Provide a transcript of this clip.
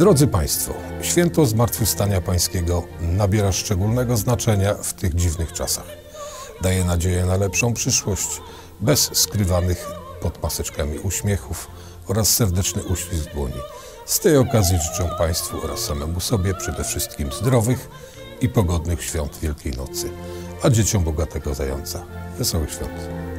Drodzy Państwo, święto Zmartwychwstania Pańskiego nabiera szczególnego znaczenia w tych dziwnych czasach. Daje nadzieję na lepszą przyszłość, bez skrywanych pod maseczkami uśmiechów oraz serdeczny uścisk dłoni. Z tej okazji życzę Państwu oraz samemu sobie przede wszystkim zdrowych i pogodnych świąt Wielkiej Nocy, a dzieciom bogatego zająca. Wesołych świąt.